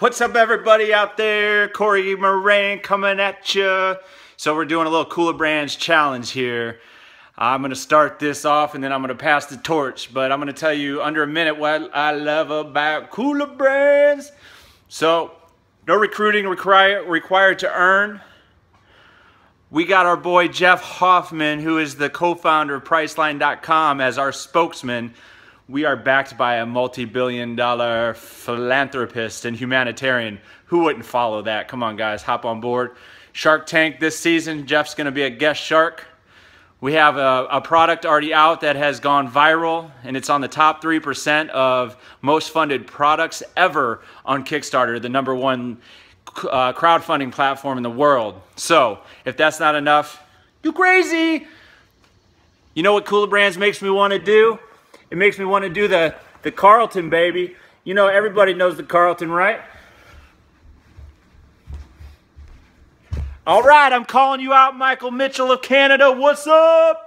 What's up, everybody out there? Cory Moran coming at you. So we're doing a little kulaBrands challenge here. I'm gonna start this off and then I'm gonna pass the torch, but I'm gonna tell you under a minute what I love about kulaBrands. So, no recruiting require, required to earn. We got our boy Jeff Hoffman, who is the co-founder of Priceline.com, as our spokesman we are backed by a multi-billion dollar philanthropist and humanitarian. Who wouldn't follow that? Come on, guys, hop on board. Shark Tank this season, Jeff's going to be a guest shark. We have a, a, product already out that has gone viral, and it's on the top 3% of most funded products ever on Kickstarter, the number one uh, crowdfunding platform in the world. So, if that's not enough, you crazy! You know what kulaBrands makes me want to do? It makes me want to do the, the Carlton, baby. You know, everybody knows the Carlton, right? All right, I'm calling you out, Michael Mitchell of Canada. What's up?